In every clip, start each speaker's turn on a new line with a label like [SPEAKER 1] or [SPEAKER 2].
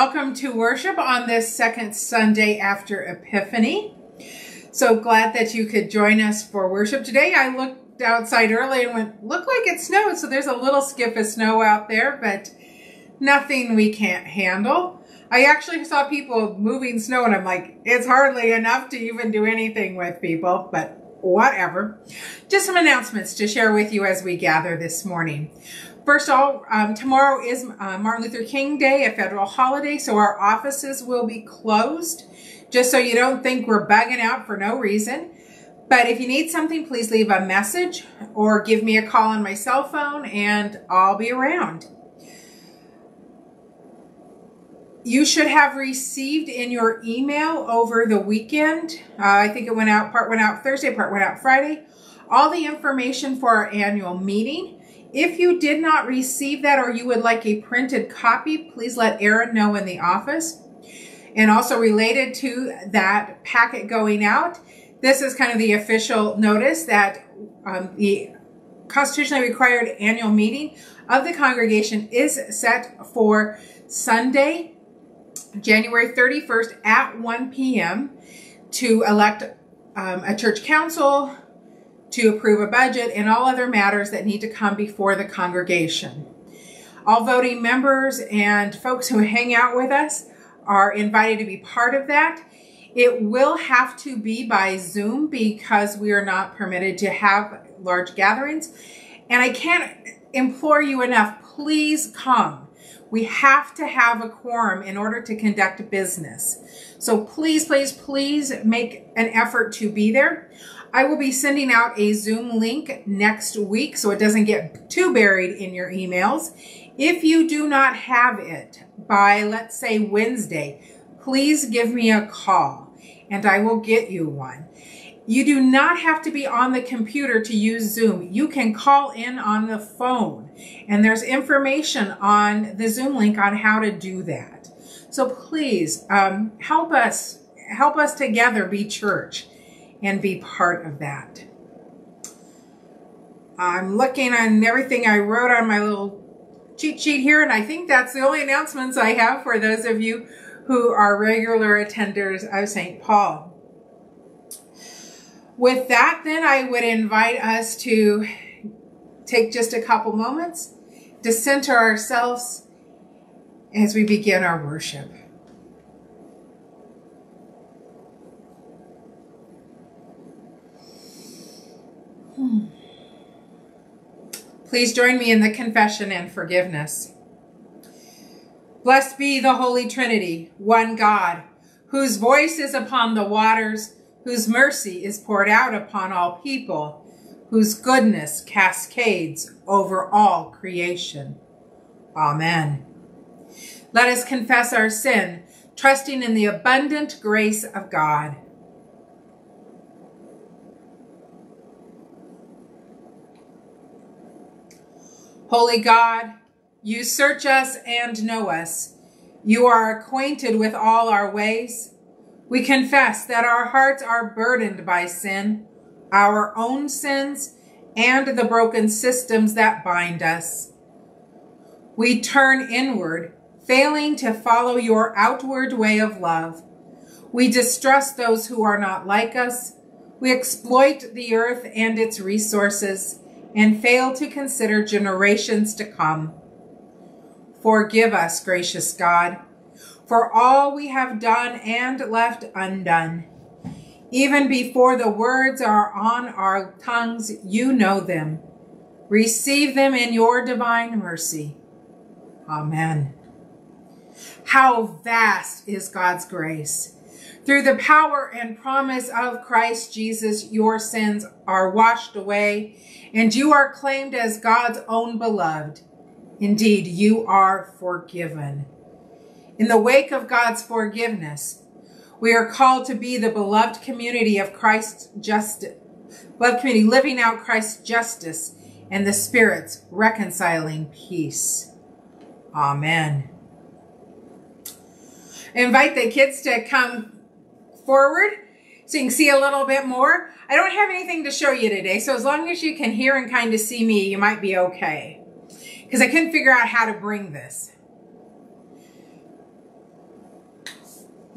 [SPEAKER 1] welcome to worship on this second Sunday after Epiphany. So glad that you could join us for worship today. I looked outside early and went, look like it snowed. So there's a little skiff of snow out there, but nothing we can't handle. I actually saw people moving snow and I'm like, it's hardly enough to even do anything with people, but whatever. Just some announcements to share with you as we gather this morning. First of all, um, tomorrow is uh, Martin Luther King Day, a federal holiday, so our offices will be closed, just so you don't think we're bugging out for no reason. But if you need something, please leave a message or give me a call on my cell phone and I'll be around. You should have received in your email over the weekend, uh, I think it went out, part went out Thursday, part went out Friday, all the information for our annual meeting. If you did not receive that or you would like a printed copy, please let Erin know in the office. And also related to that packet going out, this is kind of the official notice that um, the constitutionally required annual meeting of the congregation is set for Sunday, January 31st at 1 p.m. to elect um, a church council, to approve a budget and all other matters that need to come before the congregation. All voting members and folks who hang out with us are invited to be part of that. It will have to be by Zoom because we are not permitted to have large gatherings. And I can't implore you enough, please come. We have to have a quorum in order to conduct business. So please, please, please make an effort to be there. I will be sending out a Zoom link next week so it doesn't get too buried in your emails. If you do not have it by, let's say, Wednesday, please give me a call and I will get you one. You do not have to be on the computer to use Zoom. You can call in on the phone and there's information on the Zoom link on how to do that. So please um, help us, help us together be church and be part of that. I'm looking on everything I wrote on my little cheat sheet here, and I think that's the only announcements I have for those of you who are regular attenders of St. Paul. With that, then, I would invite us to take just a couple moments to center ourselves as we begin our worship. Please join me in the confession and forgiveness. Blessed be the Holy Trinity, one God, whose voice is upon the waters, whose mercy is poured out upon all people, whose goodness cascades over all creation. Amen. Let us confess our sin, trusting in the abundant grace of God. Holy God, you search us and know us. You are acquainted with all our ways. We confess that our hearts are burdened by sin, our own sins, and the broken systems that bind us. We turn inward, failing to follow your outward way of love. We distrust those who are not like us. We exploit the earth and its resources and fail to consider generations to come. Forgive us, gracious God, for all we have done and left undone. Even before the words are on our tongues, you know them. Receive them in your divine mercy. Amen. How vast is God's grace. Through the power and promise of Christ Jesus, your sins are washed away and you are claimed as God's own beloved. Indeed, you are forgiven. In the wake of God's forgiveness, we are called to be the beloved community of Christ's justice, beloved community living out Christ's justice and the Spirit's reconciling peace. Amen. I invite the kids to come forward so you can see a little bit more. I don't have anything to show you today, so as long as you can hear and kind of see me, you might be okay. Because I couldn't figure out how to bring this.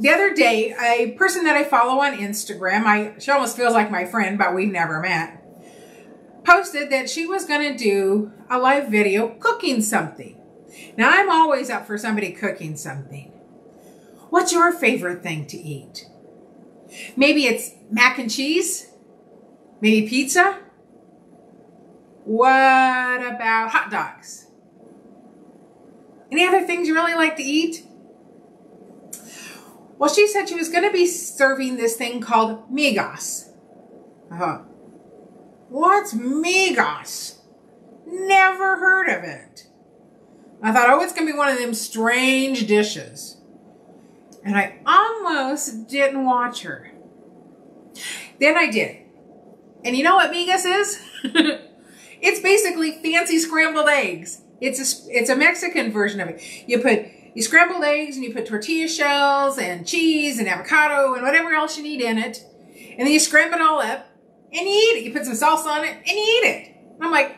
[SPEAKER 1] the other day, a person that I follow on Instagram, I she almost feels like my friend, but we've never met, posted that she was going to do a live video cooking something. Now, I'm always up for somebody cooking something. What's your favorite thing to eat? Maybe it's mac and cheese? Maybe pizza? What about hot dogs? Any other things you really like to eat? Well, she said she was going to be serving this thing called migas. Uh-huh. What's migas? Never heard of it. I thought, oh, it's going to be one of them strange dishes. And I almost didn't watch her. Then I did. And you know what migas is? it's basically fancy scrambled eggs. It's a, it's a Mexican version of it. You put you scrambled eggs and you put tortilla shells and cheese and avocado and whatever else you need in it. And then you scramble it all up and you eat it. You put some salsa on it and you eat it. And I'm like,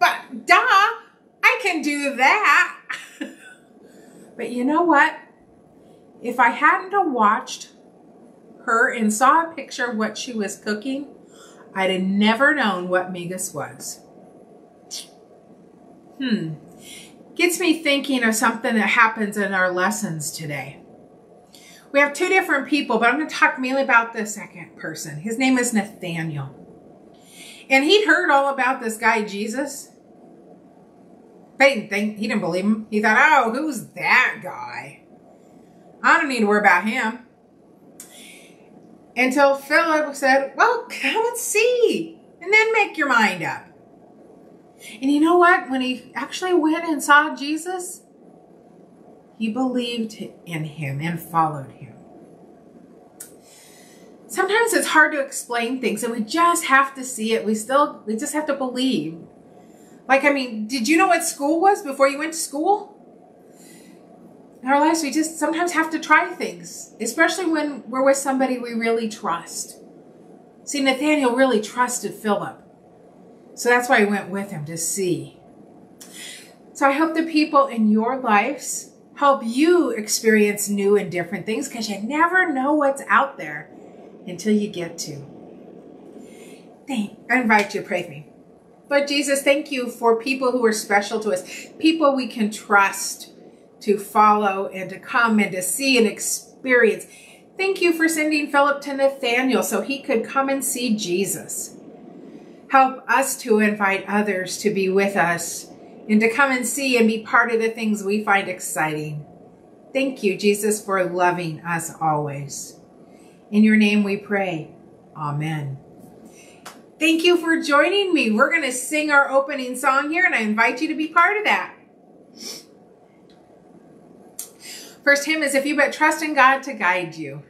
[SPEAKER 1] but duh, I can do that. but you know what? If I hadn't watched her and saw a picture of what she was cooking, I'd have never known what migas was. Hmm. Gets me thinking of something that happens in our lessons today. We have two different people, but I'm going to talk mainly about the second person. His name is Nathaniel. And he'd heard all about this guy, Jesus. But he didn't, think, he didn't believe him. He thought, oh, who's that guy? I don't need to worry about him. Until Philip said, well, come and see. And then make your mind up. And you know what? When he actually went and saw Jesus, he believed in him and followed him. Sometimes it's hard to explain things and we just have to see it. We still, we just have to believe. Like, I mean, did you know what school was before you went to school? In our lives, we just sometimes have to try things, especially when we're with somebody we really trust. See, Nathaniel really trusted Philip. So that's why I went with him to see. So I hope the people in your lives help you experience new and different things because you never know what's out there until you get to. Thank, I invite you to pray with me. Lord Jesus, thank you for people who are special to us, people we can trust to follow and to come and to see and experience. Thank you for sending Philip to Nathaniel so he could come and see Jesus. Help us to invite others to be with us and to come and see and be part of the things we find exciting. Thank you, Jesus, for loving us always. In your name we pray. Amen. Thank you for joining me. We're going to sing our opening song here, and I invite you to be part of that. First hymn is If You But Trust in God to Guide You.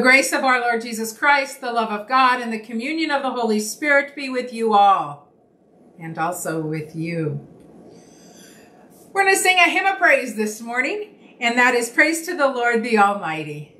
[SPEAKER 1] The grace of our Lord Jesus Christ, the love of God, and the communion of the Holy Spirit be with you all, and also with you. We're going to sing a hymn of praise this morning, and that is Praise to the Lord the Almighty.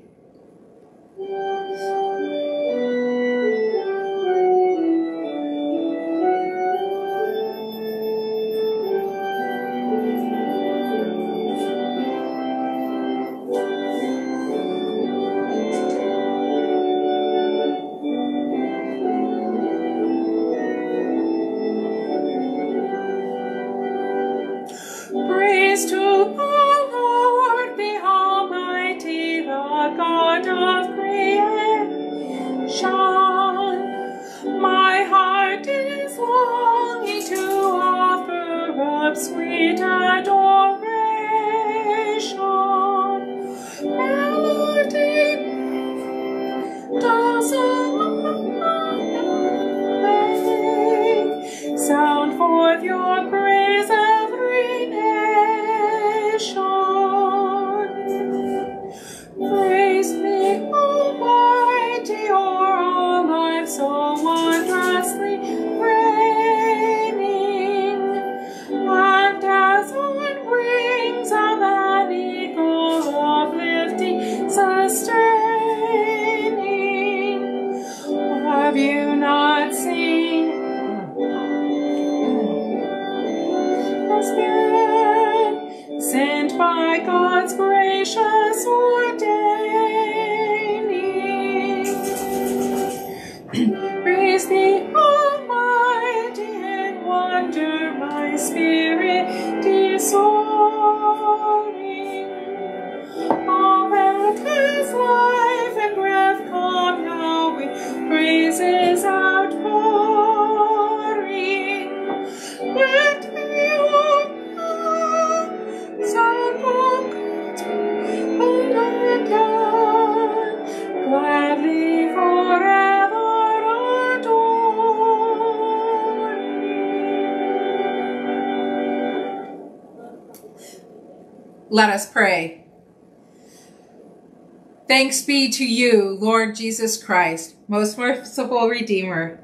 [SPEAKER 1] Thanks be to you, Lord Jesus Christ, most merciful Redeemer,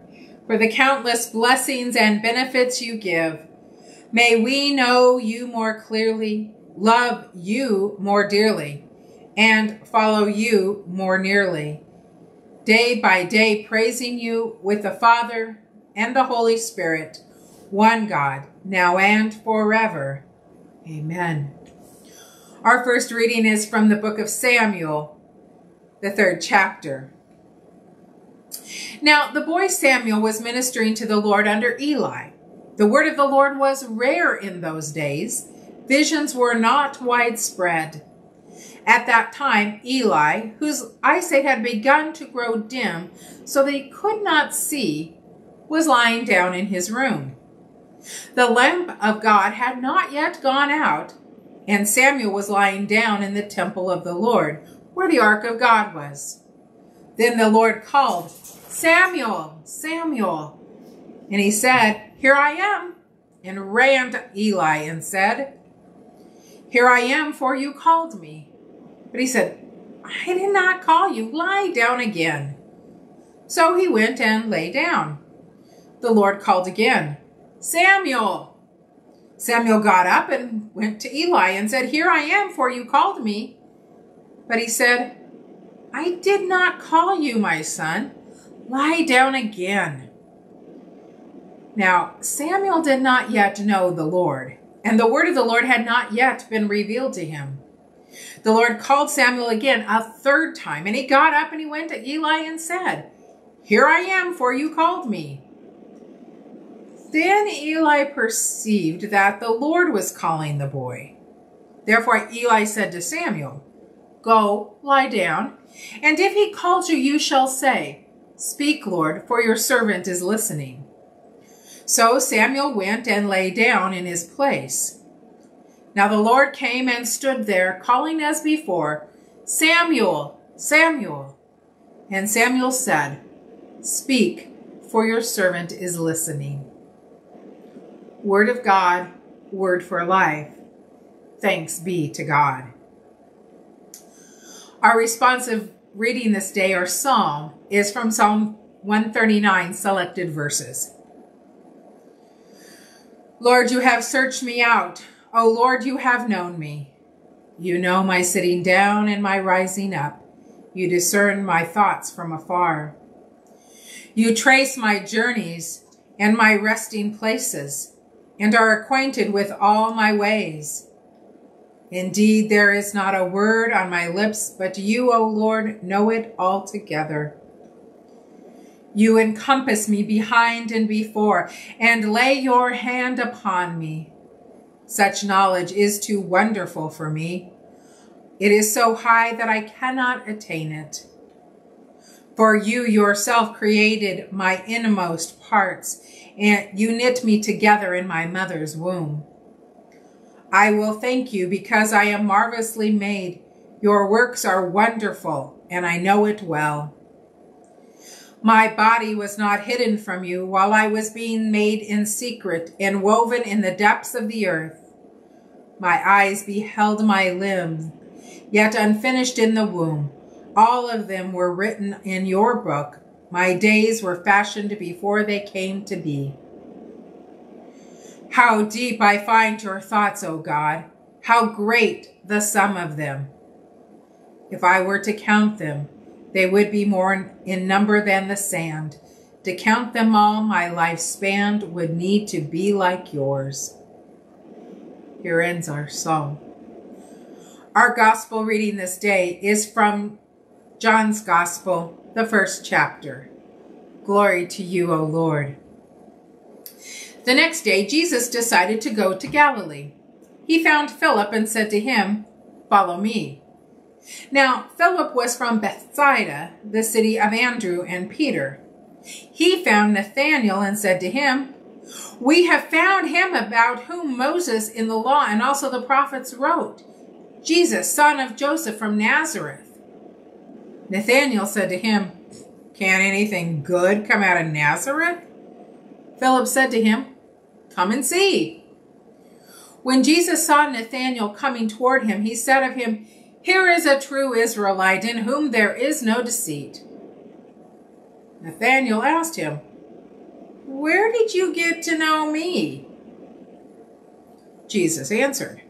[SPEAKER 1] for the countless blessings and benefits you give. May we know you more clearly, love you more dearly, and follow you more nearly. Day by day praising you with the Father and the Holy Spirit, one God, now and forever. Amen. Our first reading is from the book of Samuel, the third chapter. Now, the boy Samuel was ministering to the Lord under Eli. The word of the Lord was rare in those days. Visions were not widespread. At that time, Eli, whose eyesight had begun to grow dim so that he could not see, was lying down in his room. The lamp of God had not yet gone out, and Samuel was lying down in the temple of the Lord, where the ark of God was. Then the Lord called, Samuel, Samuel. And he said, Here I am, and ran to Eli and said, Here I am, for you called me. But he said, I did not call you. Lie down again. So he went and lay down. The Lord called again, Samuel. Samuel got up and went to Eli and said, Here I am, for you called me. But he said, I did not call you, my son. Lie down again. Now, Samuel did not yet know the Lord, and the word of the Lord had not yet been revealed to him. The Lord called Samuel again a third time, and he got up and he went to Eli and said, Here I am, for you called me. Then Eli perceived that the Lord was calling the boy. Therefore Eli said to Samuel, Go, lie down, and if he calls you, you shall say, Speak, Lord, for your servant is listening. So Samuel went and lay down in his place. Now the Lord came and stood there, calling as before, Samuel, Samuel. And Samuel said, Speak, for your servant is listening. Word of God, word for life. Thanks be to God. Our responsive reading this day or psalm is from Psalm 139, selected verses. Lord, you have searched me out. O Lord, you have known me. You know my sitting down and my rising up. You discern my thoughts from afar. You trace my journeys and my resting places, and are acquainted with all my ways. Indeed, there is not a word on my lips, but you, O Lord, know it altogether. You encompass me behind and before, and lay your hand upon me. Such knowledge is too wonderful for me. It is so high that I cannot attain it. For you yourself created my inmost parts, and you knit me together in my mother's womb. I will thank you because I am marvelously made. Your works are wonderful, and I know it well. My body was not hidden from you while I was being made in secret and woven in the depths of the earth. My eyes beheld my limbs, yet unfinished in the womb. All of them were written in your book. My days were fashioned before they came to be. How deep I find your thoughts, O God. How great the sum of them. If I were to count them, they would be more in number than the sand. To count them all, my life span would need to be like yours. Here ends our psalm. Our gospel reading this day is from John's Gospel, the first chapter. Glory to you, O Lord. The next day, Jesus decided to go to Galilee. He found Philip and said to him, Follow me. Now, Philip was from Bethsaida, the city of Andrew and Peter. He found Nathanael and said to him, We have found him about whom Moses in the law and also the prophets wrote, Jesus, son of Joseph from Nazareth. Nathanael said to him, Can anything good come out of Nazareth? Philip said to him, Come and see. When Jesus saw Nathanael coming toward him, he said of him, here is a true Israelite in whom there is no deceit. Nathanael asked him, Where did you get to know me? Jesus answered,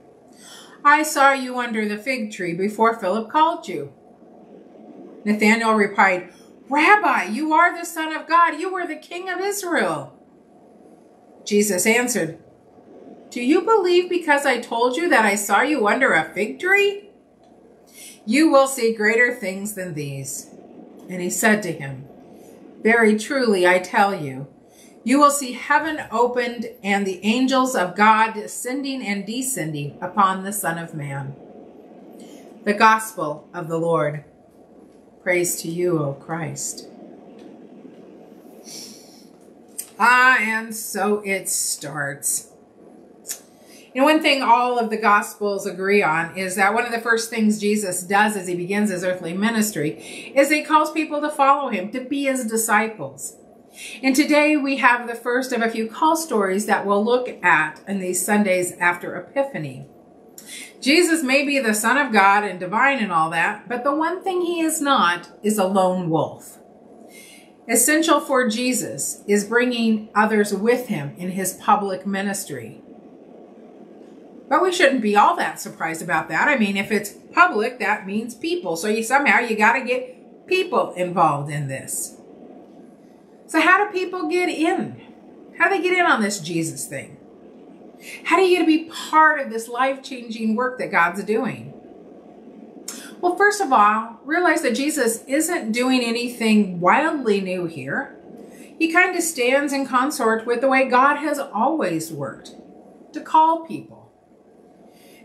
[SPEAKER 1] I saw you under the fig tree before Philip called you. Nathanael replied, Rabbi, you are the Son of God. You are the King of Israel. Jesus answered, Do you believe because I told you that I saw you under a fig tree? You will see greater things than these. And he said to him, Very truly I tell you, you will see heaven opened and the angels of God ascending and descending upon the Son of Man. The Gospel of the Lord. Praise to you, O Christ. Ah, and so it starts. Know, one thing all of the Gospels agree on is that one of the first things Jesus does as he begins his earthly ministry is he calls people to follow him, to be his disciples. And today we have the first of a few call stories that we'll look at in these Sundays after Epiphany. Jesus may be the Son of God and divine and all that, but the one thing he is not is a lone wolf. Essential for Jesus is bringing others with him in his public ministry. But we shouldn't be all that surprised about that. I mean, if it's public, that means people. So you somehow you got to get people involved in this. So how do people get in? How do they get in on this Jesus thing? How do you get to be part of this life-changing work that God's doing? Well, first of all, realize that Jesus isn't doing anything wildly new here. He kind of stands in consort with the way God has always worked to call people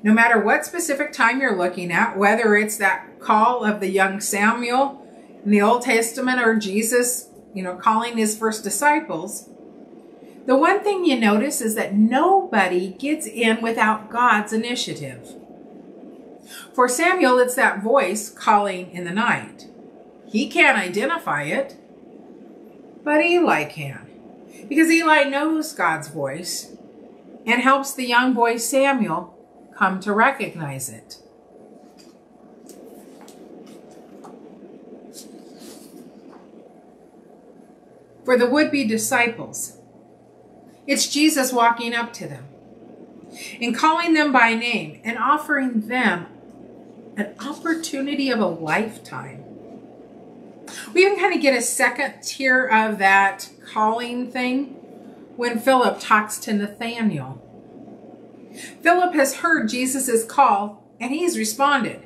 [SPEAKER 1] no matter what specific time you're looking at, whether it's that call of the young Samuel in the Old Testament or Jesus, you know, calling his first disciples, the one thing you notice is that nobody gets in without God's initiative. For Samuel, it's that voice calling in the night. He can't identify it, but Eli can. Because Eli knows God's voice and helps the young boy Samuel come to recognize it. For the would be disciples, it's Jesus walking up to them and calling them by name and offering them an opportunity of a lifetime. We even kind of get a second tier of that calling thing when Philip talks to Nathanael. Philip has heard Jesus' call and he's responded.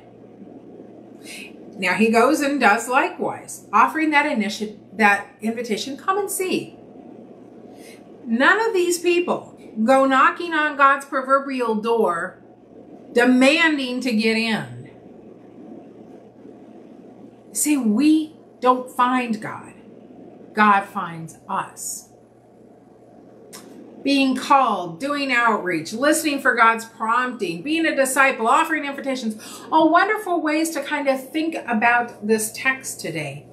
[SPEAKER 1] Now he goes and does likewise, offering that initiative, that invitation, come and see. None of these people go knocking on God's proverbial door demanding to get in. See, we don't find God. God finds us. Being called, doing outreach, listening for God's prompting, being a disciple, offering invitations, all wonderful ways to kind of think about this text today.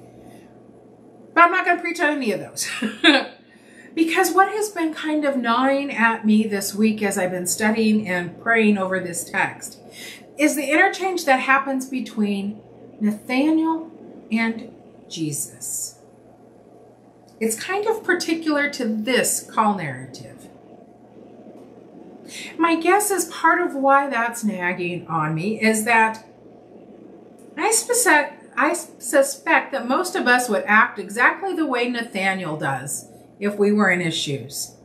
[SPEAKER 1] But I'm not going to preach on any of those. because what has been kind of gnawing at me this week as I've been studying and praying over this text is the interchange that happens between Nathaniel and Jesus. It's kind of particular to this call narrative. My guess is part of why that's nagging on me is that I suspect, I suspect that most of us would act exactly the way Nathaniel does if we were in his shoes.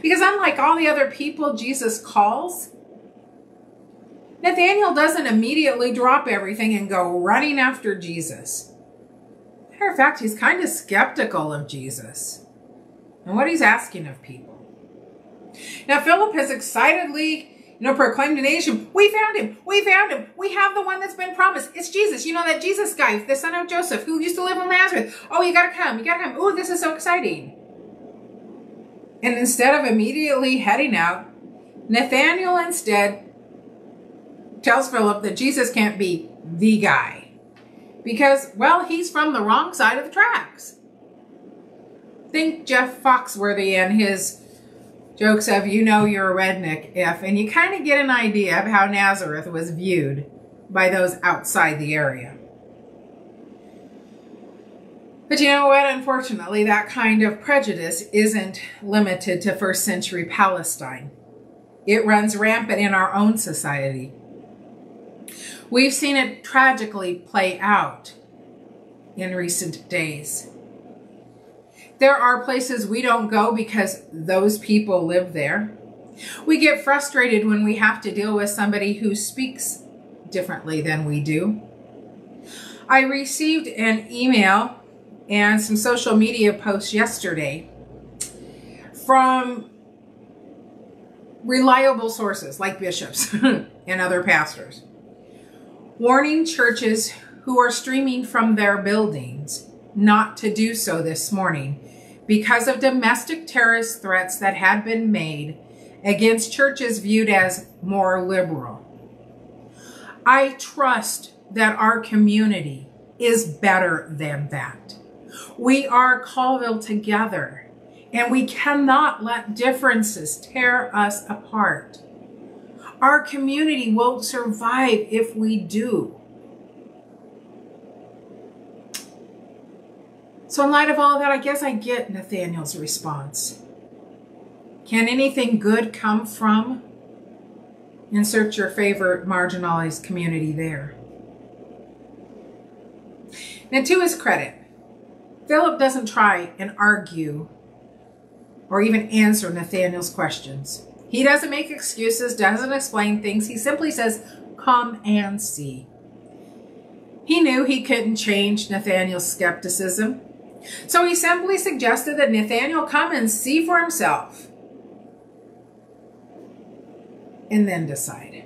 [SPEAKER 1] Because unlike all the other people Jesus calls, Nathaniel doesn't immediately drop everything and go running after Jesus. Matter of fact, he's kind of skeptical of Jesus and what he's asking of people. Now, Philip has excitedly you know, proclaimed to nation, we found him, we found him, we have the one that's been promised. It's Jesus. You know, that Jesus guy, the son of Joseph, who used to live in Nazareth. Oh, you gotta come, you gotta come. Oh, this is so exciting. And instead of immediately heading out, Nathaniel instead tells Philip that Jesus can't be the guy. Because, well, he's from the wrong side of the tracks. Think Jeff Foxworthy and his jokes of, you know you're a redneck if, and you kind of get an idea of how Nazareth was viewed by those outside the area. But you know what? Unfortunately, that kind of prejudice isn't limited to first century Palestine. It runs rampant in our own society. We've seen it tragically play out in recent days. There are places we don't go because those people live there. We get frustrated when we have to deal with somebody who speaks differently than we do. I received an email and some social media posts yesterday from reliable sources like bishops and other pastors warning churches who are streaming from their buildings not to do so this morning because of domestic terrorist threats that had been made against churches viewed as more liberal. I trust that our community is better than that. We are Colville together, and we cannot let differences tear us apart. Our community won't survive if we do. So in light of all that, I guess I get Nathaniel's response. Can anything good come from? Insert your favorite marginalized community there. Now to his credit, Philip doesn't try and argue or even answer Nathaniel's questions. He doesn't make excuses, doesn't explain things. He simply says, come and see. He knew he couldn't change Nathaniel's skepticism. So he simply suggested that Nathaniel come and see for himself and then decide.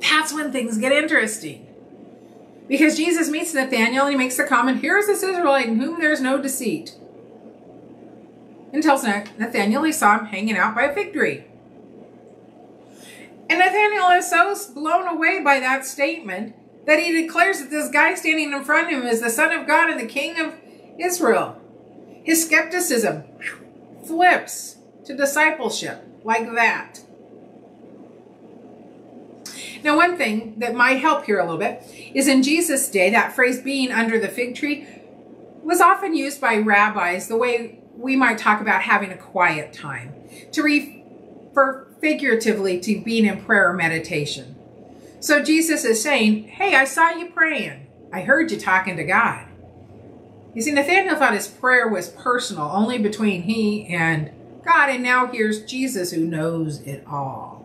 [SPEAKER 1] That's when things get interesting. Because Jesus meets Nathanael and he makes the comment, Here is this Israelite in whom there is no deceit. And tells Nathanael he saw him hanging out by a fig tree. And Nathanael is so blown away by that statement that he declares that this guy standing in front of him is the Son of God and the King of Israel. His skepticism flips to discipleship like that. Now, one thing that might help here a little bit is in Jesus' day, that phrase being under the fig tree was often used by rabbis the way we might talk about having a quiet time, to refer figuratively to being in prayer or meditation. So Jesus is saying, Hey, I saw you praying. I heard you talking to God. You see, Nathaniel thought his prayer was personal, only between he and God, and now here's Jesus who knows it all.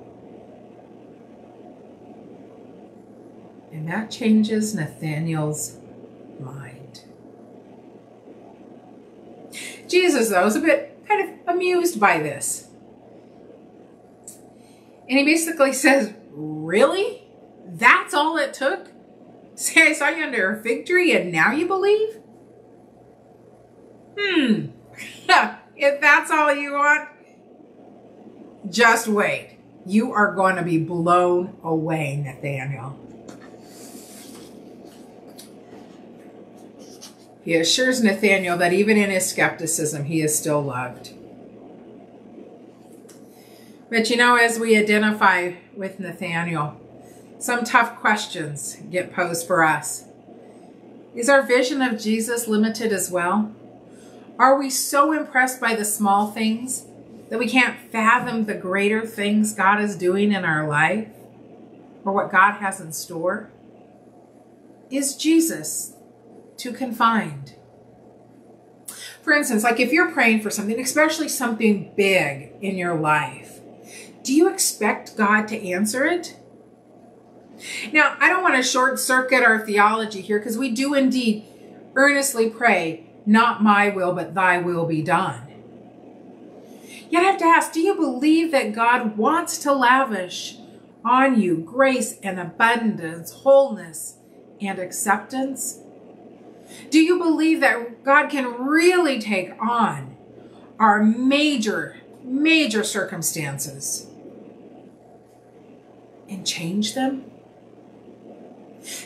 [SPEAKER 1] And that changes Nathaniel's mind. Jesus, though, is a bit kind of amused by this. And he basically says, Really? That's all it took? Say I saw you under a fig tree and now you believe? Hmm. if that's all you want, just wait. You are going to be blown away, Nathaniel. He assures Nathaniel that even in his skepticism, he is still loved. But you know, as we identify with Nathaniel, some tough questions get posed for us. Is our vision of Jesus limited as well? Are we so impressed by the small things that we can't fathom the greater things God is doing in our life or what God has in store? Is Jesus too confined? For instance, like if you're praying for something, especially something big in your life, do you expect God to answer it? Now, I don't want to short circuit our theology here because we do indeed earnestly pray, not my will, but thy will be done. Yet I have to ask, do you believe that God wants to lavish on you grace and abundance, wholeness and acceptance? Do you believe that God can really take on our major, major circumstances and change them?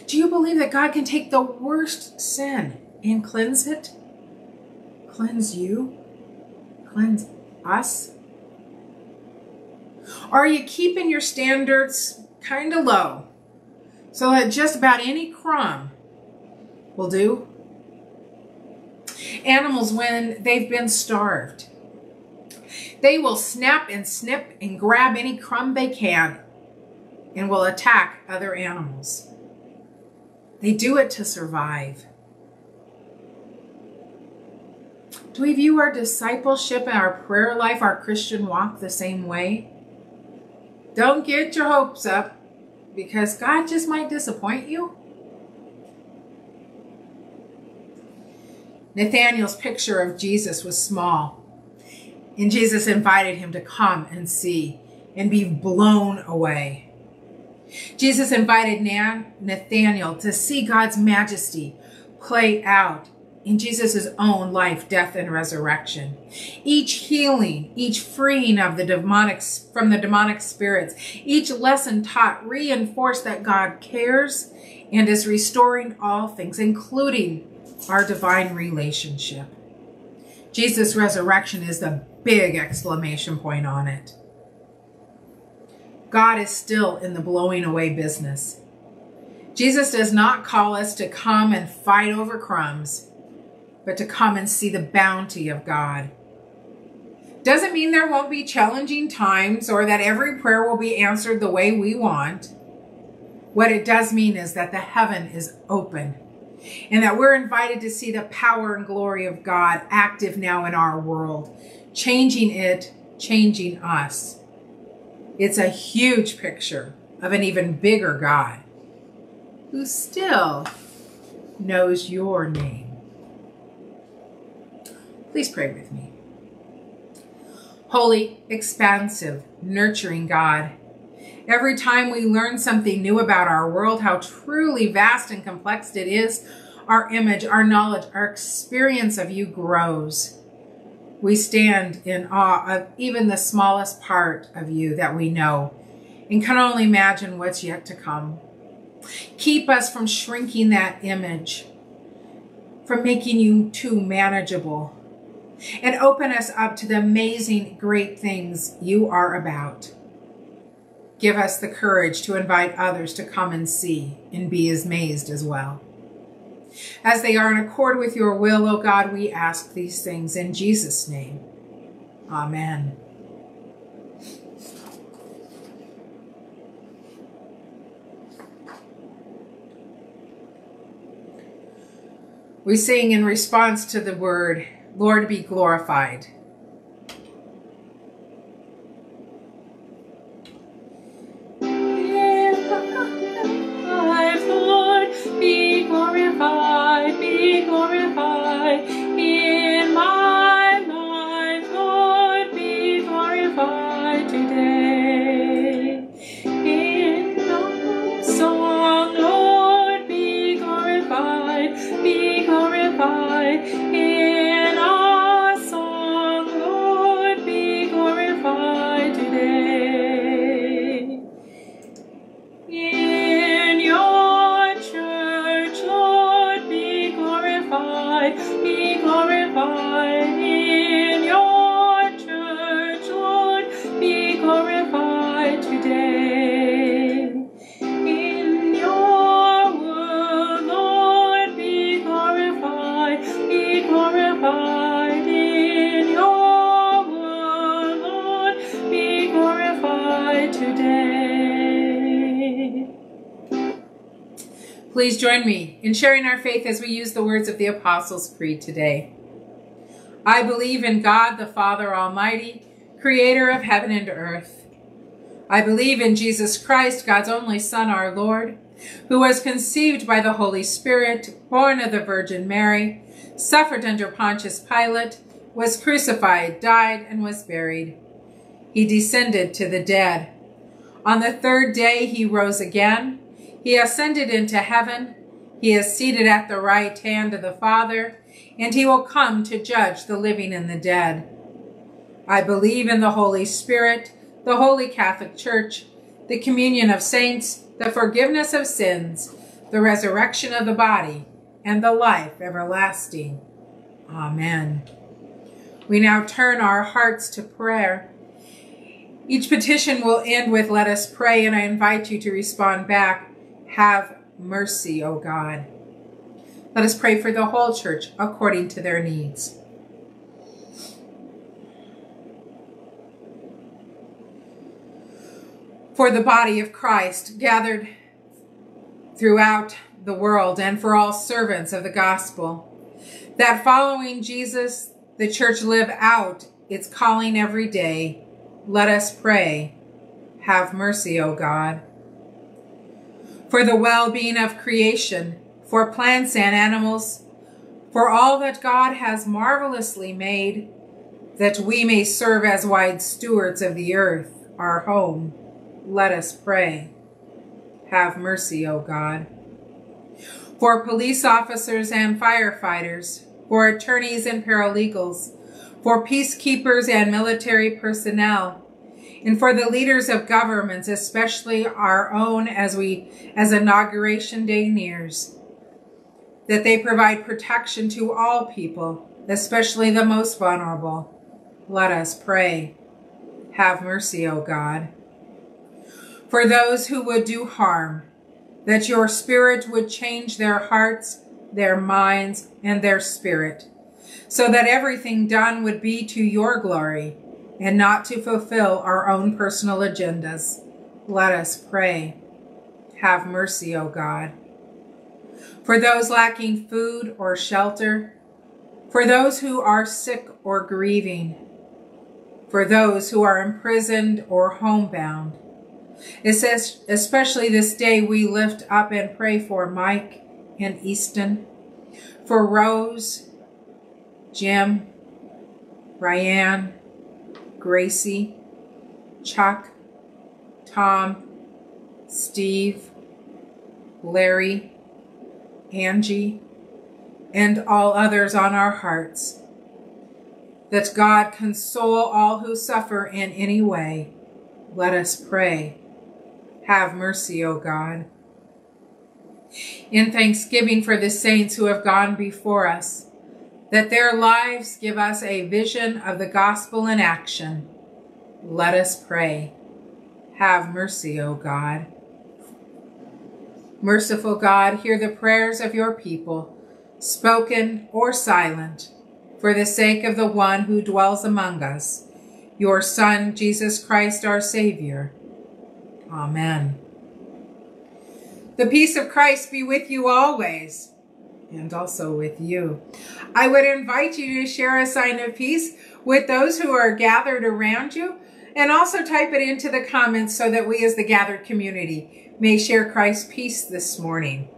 [SPEAKER 1] Do you believe that God can take the worst sin and cleanse it? Cleanse you? Cleanse us? Are you keeping your standards kind of low so that just about any crumb will do? Animals, when they've been starved, they will snap and snip and grab any crumb they can and will attack other animals. They do it to survive. Do we view our discipleship and our prayer life, our Christian walk, the same way? Don't get your hopes up because God just might disappoint you. Nathaniel's picture of Jesus was small, and Jesus invited him to come and see and be blown away. Jesus invited Nathaniel to see God's majesty play out in Jesus' own life, death, and resurrection. Each healing, each freeing of the demonic from the demonic spirits, each lesson taught reinforced that God cares and is restoring all things, including our divine relationship. Jesus' resurrection is the big exclamation point on it. God is still in the blowing away business. Jesus does not call us to come and fight over crumbs, but to come and see the bounty of God. Doesn't mean there won't be challenging times or that every prayer will be answered the way we want. What it does mean is that the heaven is open and that we're invited to see the power and glory of God active now in our world, changing it, changing us. It's a huge picture of an even bigger God who still knows your name. Please pray with me. Holy, expansive, nurturing God, every time we learn something new about our world, how truly vast and complex it is, our image, our knowledge, our experience of you grows we stand in awe of even the smallest part of you that we know and can only imagine what's yet to come. Keep us from shrinking that image, from making you too manageable, and open us up to the amazing, great things you are about. Give us the courage to invite others to come and see and be as amazed as well. As they are in accord with your will, O God, we ask these things in Jesus' name. Amen. We sing in response to the word, Lord be glorified. In sharing our faith as we use the words of the Apostles' Creed today. I believe in God the Father Almighty, creator of heaven and earth. I believe in Jesus Christ, God's only Son, our Lord, who was conceived by the Holy Spirit, born of the Virgin Mary, suffered under Pontius Pilate, was crucified, died, and was buried. He descended to the dead. On the third day he rose again he ascended into heaven. He is seated at the right hand of the Father, and he will come to judge the living and the dead. I believe in the Holy Spirit, the Holy Catholic Church, the communion of saints, the forgiveness of sins, the resurrection of the body, and the life everlasting. Amen. We now turn our hearts to prayer. Each petition will end with, let us pray, and I invite you to respond back have mercy, O God. Let us pray for the whole church according to their needs. For the body of Christ gathered throughout the world and for all servants of the gospel, that following Jesus, the church live out its calling every day, let us pray. Have mercy, O God for the well-being of creation, for plants and animals, for all that God has marvelously made, that we may serve as wise stewards of the earth, our home. Let us pray. Have mercy, O God. For police officers and firefighters, for attorneys and paralegals, for peacekeepers and military personnel, and for the leaders of governments, especially our own as we as inauguration day nears, that they provide protection to all people, especially the most vulnerable. Let us pray. Have mercy, O God. For those who would do harm, that your spirit would change their hearts, their minds, and their spirit, so that everything done would be to your glory and not to fulfill our own personal agendas. Let us pray. Have mercy, O God. For those lacking food or shelter, for those who are sick or grieving, for those who are imprisoned or homebound, It says, especially this day we lift up and pray for Mike and Easton, for Rose, Jim, Ryan, Gracie, Chuck, Tom, Steve, Larry, Angie, and all others on our hearts. That God console all who suffer in any way. Let us pray. Have mercy, O God. In thanksgiving for the saints who have gone before us, that their lives give us a vision of the gospel in action. Let us pray. Have mercy, O God. Merciful God, hear the prayers of your people spoken or silent, for the sake of the one who dwells among us, your Son, Jesus Christ, our Savior. Amen. The peace of Christ be with you always, and also with you. I would invite you to share a sign of peace with those who are gathered around you, and also type it into the comments so that we as the gathered community may share Christ's peace this morning.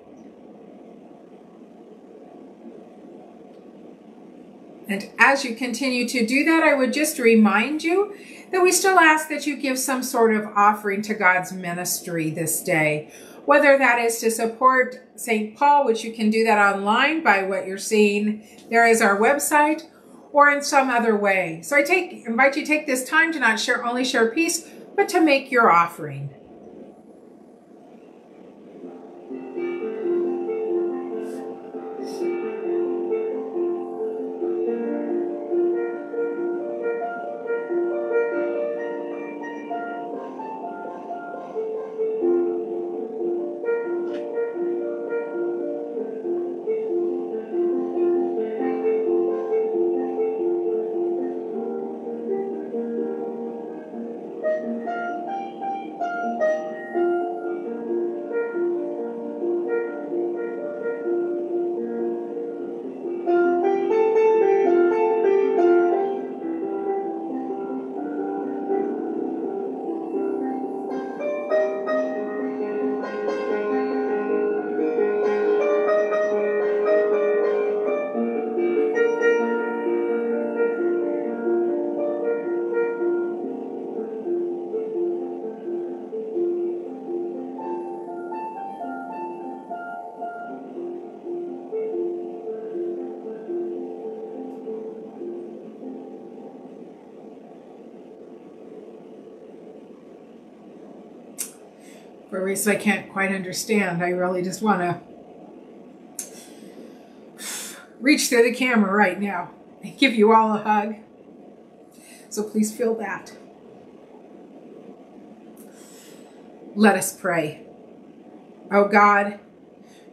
[SPEAKER 1] And as you continue to do that, I would just remind you that we still ask that you give some sort of offering to God's ministry this day. Whether that is to support St. Paul, which you can do that online by what you're seeing there is our website, or in some other way. So I take invite you to take this time to not share only share peace, but to make your offering. Reason I can't quite understand. I really just want to reach through the camera right now and give you all a hug. So please feel that. Let us pray. Oh God,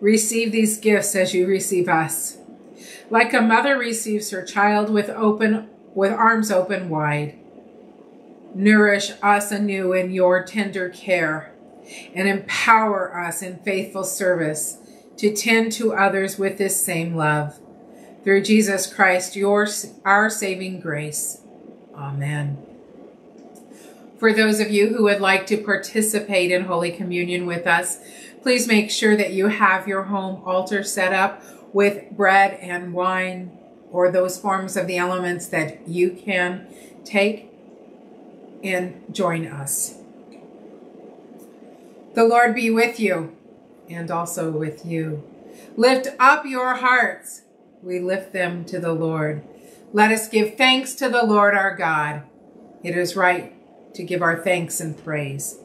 [SPEAKER 1] receive these gifts as you receive us. Like a mother receives her child with open with arms open wide. Nourish us anew in your tender care and empower us in faithful service to tend to others with this same love. Through Jesus Christ, your, our saving grace. Amen. For those of you who would like to participate in Holy Communion with us, please make sure that you have your home altar set up with bread and wine or those forms of the elements that you can take and join us. The Lord be with you and also with you. Lift up your hearts. We lift them to the Lord. Let us give thanks to the Lord our God. It is right to give our thanks and praise.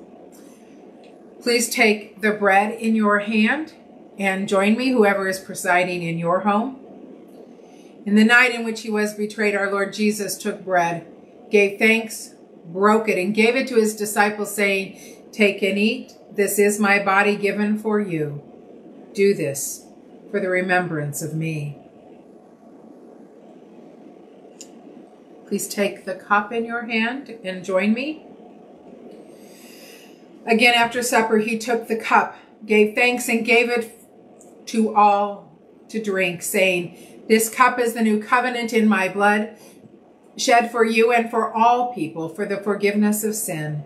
[SPEAKER 1] Please take the bread in your hand and join me, whoever is presiding in your home. In the night in which he was betrayed, our Lord Jesus took bread, gave thanks, broke it, and gave it to his disciples, saying, Take and eat. This is my body given for you. Do this for the remembrance of me. Please take the cup in your hand and join me. Again, after supper, he took the cup, gave thanks, and gave it to all to drink, saying, This cup is the new covenant in my blood, shed for you and for all people for the forgiveness of sin.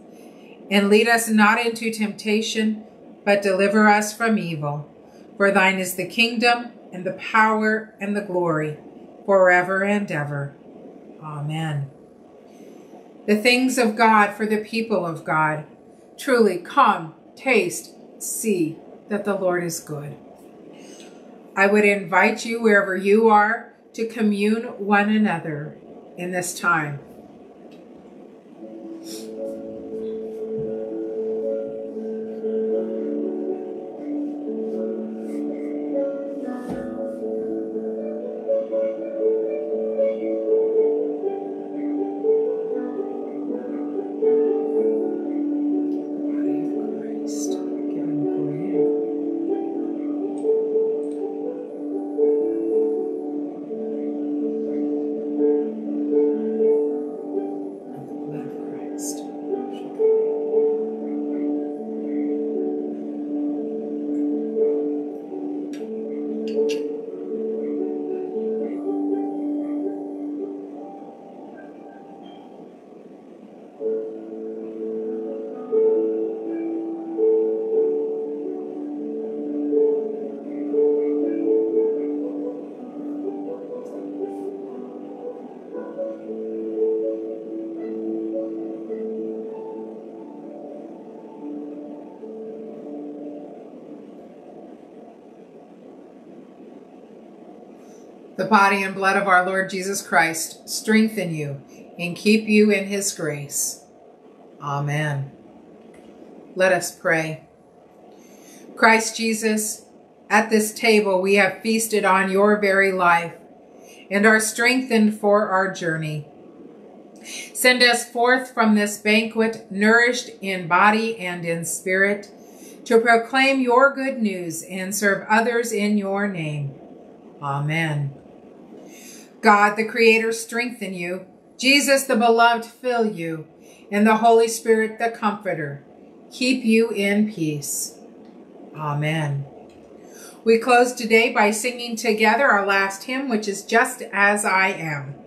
[SPEAKER 1] and lead us not into temptation, but deliver us from evil. For thine is the kingdom, and the power, and the glory, forever and ever. Amen. The things of God for the people of God. Truly, come, taste, see that the Lord is good. I would invite you, wherever you are, to commune one another in this time. Body and blood of our Lord Jesus Christ strengthen you and keep you in his grace. Amen. Let us pray. Christ Jesus, at this table we have feasted on your very life and are strengthened for our journey. Send us forth from this banquet nourished in body and in spirit to proclaim your good news and serve others in your name. Amen. God, the Creator, strengthen you. Jesus, the Beloved, fill you. And the Holy Spirit, the Comforter, keep you in peace. Amen. We close today by singing together our last hymn, which is Just As I Am.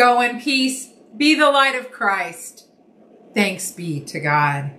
[SPEAKER 1] Go in peace. Be the light of Christ. Thanks be to God.